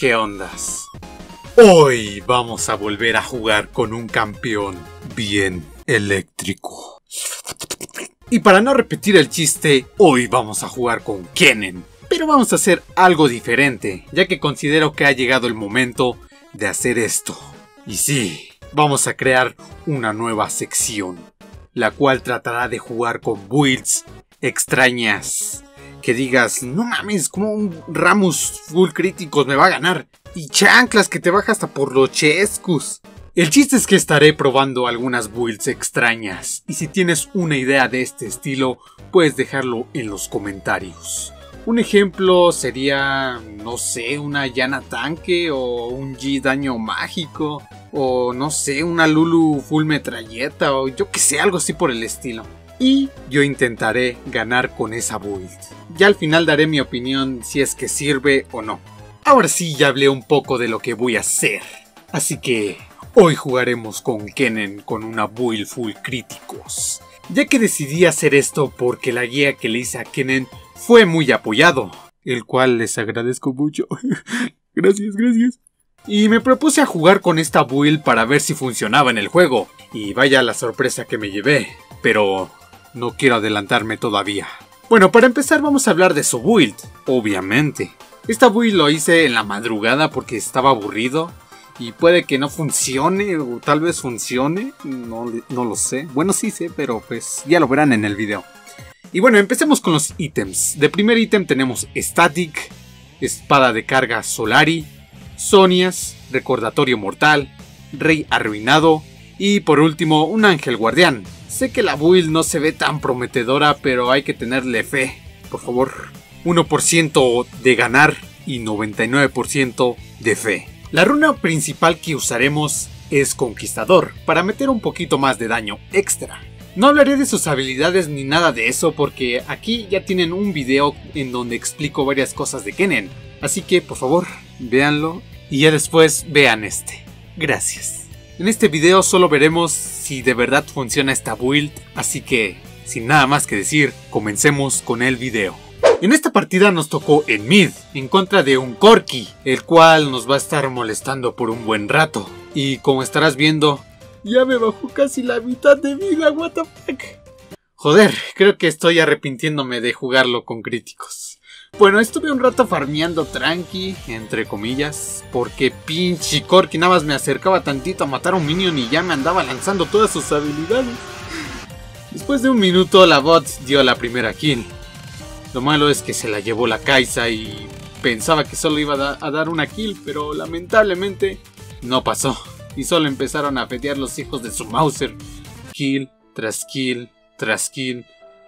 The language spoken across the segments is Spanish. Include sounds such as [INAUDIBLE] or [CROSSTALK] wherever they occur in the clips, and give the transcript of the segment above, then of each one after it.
¿Qué ondas? Hoy vamos a volver a jugar con un campeón bien eléctrico. Y para no repetir el chiste, hoy vamos a jugar con Kennen. Pero vamos a hacer algo diferente, ya que considero que ha llegado el momento de hacer esto. Y sí, vamos a crear una nueva sección, la cual tratará de jugar con builds extrañas. Que digas, no mames, como un Ramos full críticos me va a ganar. Y chanclas que te baja hasta por los chescus. El chiste es que estaré probando algunas builds extrañas. Y si tienes una idea de este estilo, puedes dejarlo en los comentarios. Un ejemplo sería, no sé, una llana tanque o un G daño mágico o no sé, una Lulu full metralleta o yo que sé, algo así por el estilo. Y yo intentaré ganar con esa build. Ya al final daré mi opinión si es que sirve o no. Ahora sí ya hablé un poco de lo que voy a hacer. Así que hoy jugaremos con Kennen con una build full críticos. Ya que decidí hacer esto porque la guía que le hice a Kennen fue muy apoyado, el cual les agradezco mucho. [LAUGHS] gracias, gracias. Y me propuse a jugar con esta build para ver si funcionaba en el juego. Y vaya la sorpresa que me llevé. Pero no quiero adelantarme todavía. Bueno, para empezar vamos a hablar de su build, obviamente. Esta build lo hice en la madrugada porque estaba aburrido. Y puede que no funcione, o tal vez funcione, no, no lo sé. Bueno, sí sé, pero pues ya lo verán en el video. Y bueno, empecemos con los ítems. De primer ítem tenemos Static, Espada de Carga Solari, Sonias, Recordatorio Mortal, Rey Arruinado y por último un Ángel Guardián. Sé que la build no se ve tan prometedora, pero hay que tenerle fe. Por favor, 1% de ganar y 99% de fe. La runa principal que usaremos es Conquistador, para meter un poquito más de daño extra. No hablaré de sus habilidades ni nada de eso porque aquí ya tienen un video en donde explico varias cosas de Kennen. Así que por favor, véanlo y ya después vean este. Gracias. En este video solo veremos si de verdad funciona esta build, así que sin nada más que decir, comencemos con el video. En esta partida nos tocó en mid, en contra de un Corki, el cual nos va a estar molestando por un buen rato. Y como estarás viendo, ya me bajó casi la mitad de vida, what the fuck. Joder, creo que estoy arrepintiéndome de jugarlo con críticos. Bueno, estuve un rato farmeando tranqui, entre comillas, porque pinche Corki nada más me acercaba tantito a matar a un minion y ya me andaba lanzando todas sus habilidades. Después de un minuto la bot dio la primera kill. Lo malo es que se la llevó la Kaisa y pensaba que solo iba a, dar una kill, pero lamentablemente no pasó y solo empezaron a fetear los hijos de su Mauser. Kill tras kill tras kill.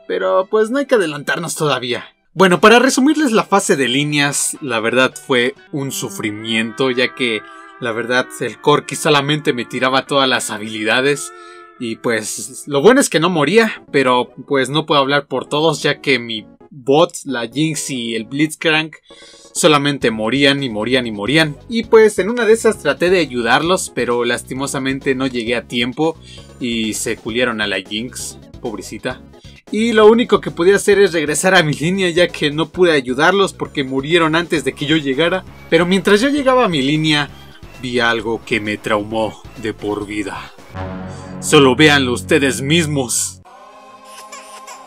Pero pues no hay que adelantarnos todavía. Bueno, para resumirles la fase de líneas, la verdad fue un sufrimiento, ya que la verdad el Corki solamente me tiraba todas las habilidades. Y pues lo bueno es que no moría, pero pues no puedo hablar por todos, ya que mi bot, la Jinx y el Blitzcrank solamente morían y morían y morían. Y pues en una de esas traté de ayudarlos, pero lastimosamente no llegué a tiempo y se culieron a la Jinx, pobrecita. Y lo único que podía hacer es regresar a mi línea ya que no pude ayudarlos porque murieron antes de que yo llegara. Pero mientras yo llegaba a mi línea, vi algo que me traumó de por vida. Solo véanlo ustedes mismos.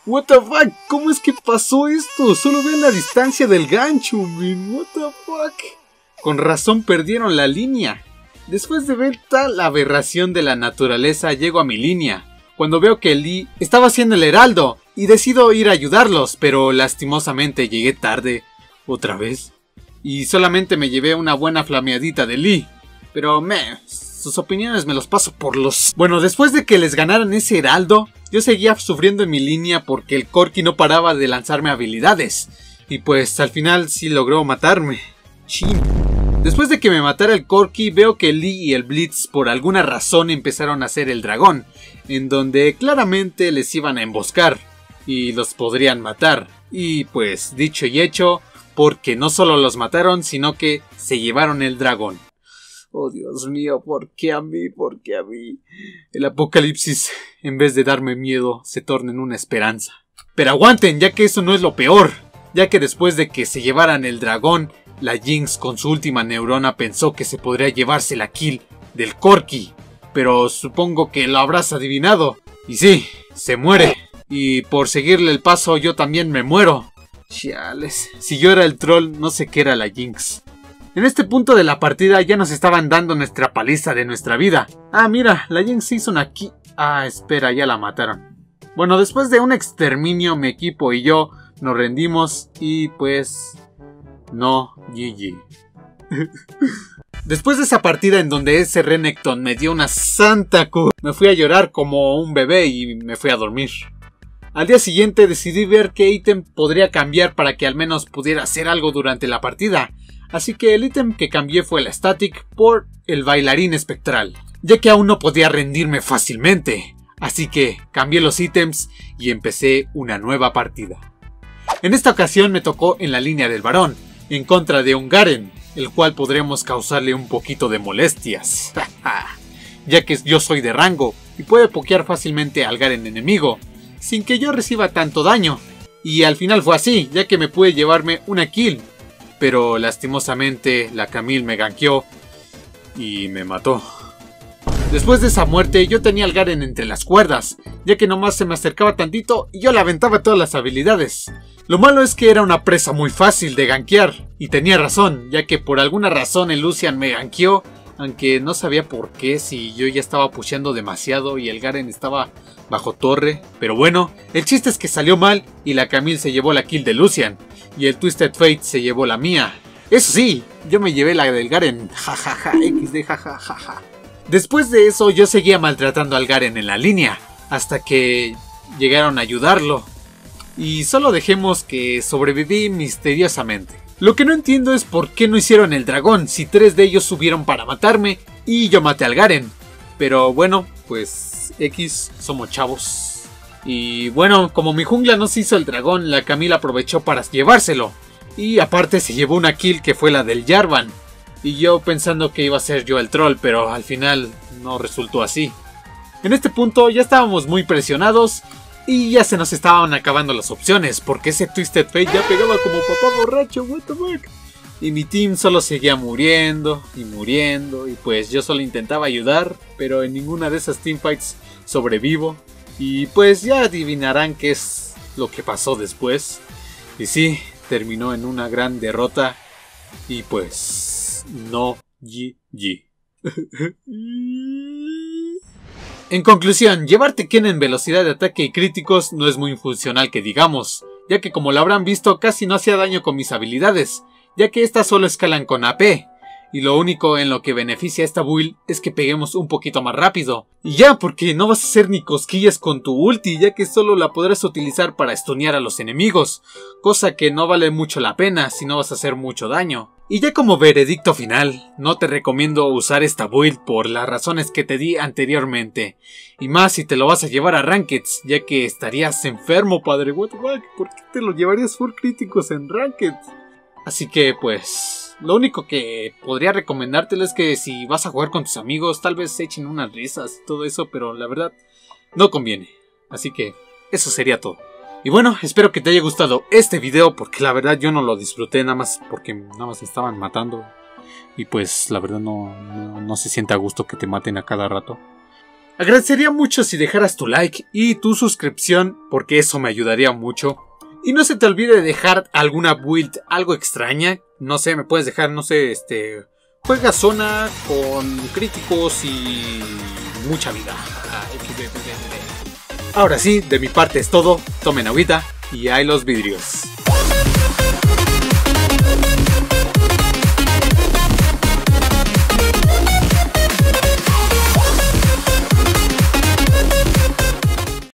What the fuck, ¿cómo es que pasó esto? Solo vean la distancia del gancho, man. What the fuck. Con razón perdieron la línea. Después de ver tal aberración de la naturaleza, llego a mi línea. Cuando veo que Lee estaba haciendo el heraldo y decido ir a ayudarlos, pero lastimosamente llegué tarde. Otra vez. Y solamente me llevé una buena flameadita de Lee. Pero me, sus opiniones me los paso por los... Bueno, después de que les ganaran ese heraldo, yo seguía sufriendo en mi línea porque el Corki no paraba de lanzarme habilidades. Y pues al final sí logró matarme. Después de que me matara el Corki, veo que Lee y el Blitz por alguna razón empezaron a hacer el dragón, en donde claramente les iban a emboscar y los podrían matar. Y pues dicho y hecho, porque no solo los mataron, sino que se llevaron el dragón. Oh Dios mío, ¿por qué a mí? ¿Por qué a mí? El apocalipsis, en vez de darme miedo, se torna en una esperanza. Pero aguanten, ya que eso no es lo peor. Ya que después de que se llevaran el dragón, la Jinx con su última neurona pensó que se podría llevarse la kill del Corki, pero supongo que lo habrás adivinado. Y sí, se muere. Y por seguirle el paso yo también me muero. Chales, si yo era el troll, no sé qué era la Jinx. En este punto de la partida ya nos estaban dando nuestra paliza de nuestra vida. Ah, mira, la Jinx Season aquí. Ah, espera, ya la mataron. Bueno, después de un exterminio, mi equipo y yo nos rendimos y pues... No, GG. Después de esa partida en donde ese Renekton me dio una santa cu, me fui a llorar como un bebé y me fui a dormir. Al día siguiente decidí ver qué ítem podría cambiar para que al menos pudiera hacer algo durante la partida, así que el ítem que cambié fue el Static por el bailarín espectral, ya que aún no podía rendirme fácilmente, así que cambié los ítems y empecé una nueva partida. En esta ocasión me tocó en la línea del varón, en contra de un Garen, el cual podremos causarle un poquito de molestias, [LAUGHS] ya que yo soy de rango y puede pokear fácilmente al Garen enemigo, sin que yo reciba tanto daño. Y al final fue así, ya que me pude llevarme una kill, pero lastimosamente la Camille me ganqueó y me mató. Después de esa muerte yo tenía al Garen entre las cuerdas, ya que nomás se me acercaba tantito y yo le aventaba todas las habilidades. Lo malo es que era una presa muy fácil de gankear, y tenía razón, ya que por alguna razón el Lucian me gankeó, aunque no sabía por qué, si yo ya estaba pusheando demasiado y el Garen estaba bajo torre, pero bueno, el chiste es que salió mal y la Camille se llevó la kill de Lucian, y el Twisted Fate se llevó la mía. Eso sí, yo me llevé la del Garen, [LAUGHS] jajaja, xd jajajaja. Después de eso yo seguía maltratando al Garen en la línea, hasta que llegaron a ayudarlo, y solo dejemos que sobreviví misteriosamente. Lo que no entiendo es por qué no hicieron el dragón si tres de ellos subieron para matarme y yo maté al Garen. Pero bueno, pues X, somos chavos. Y bueno, como mi jungla no se hizo el dragón, la Camila aprovechó para llevárselo. Y aparte se llevó una kill que fue la del Jarvan. Y yo pensando que iba a ser yo el troll, pero al final no resultó así. En este punto ya estábamos muy presionados y ya se nos estaban acabando las opciones, porque ese Twisted Fate ya pegaba como papá borracho, what the fuck. Y mi team solo seguía muriendo y muriendo, y pues yo solo intentaba ayudar, pero en ninguna de esas teamfights sobrevivo. Y pues ya adivinarán qué es lo que pasó después. Y sí, terminó en una gran derrota. Y pues no GG. [LAUGHS] En conclusión, llevarte Ken en velocidad de ataque y críticos no es muy funcional que digamos, ya que como lo habrán visto casi no hacía daño con mis habilidades, ya que estas solo escalan con AP, y lo único en lo que beneficia esta build es que peguemos un poquito más rápido. Y ya, porque no vas a hacer ni cosquillas con tu ulti, ya que solo la podrás utilizar para estunear a los enemigos, cosa que no vale mucho la pena si no vas a hacer mucho daño. Y ya como veredicto final, no te recomiendo usar esta build por las razones que te di anteriormente. Y más si te lo vas a llevar a Rankeds, ya que estarías enfermo, padre. What? ¿Por qué te lo llevarías full críticos en Rankeds? Así que pues, lo único que podría recomendártelo es que si vas a jugar con tus amigos, tal vez echen unas risas y todo eso, pero la verdad, no conviene. Así que, eso sería todo. Y bueno, espero que te haya gustado este video porque la verdad yo no lo disfruté nada más porque nada más me estaban matando. Y pues la verdad no, no, se siente a gusto que te maten a cada rato. Agradecería mucho si dejaras tu like y tu suscripción porque eso me ayudaría mucho. Y no se te olvide dejar alguna build algo extraña. No sé, me puedes dejar, no sé, este... Juega zona con críticos y mucha vida. Ahora sí, de mi parte es todo. Tomen agüita y hay los vidrios.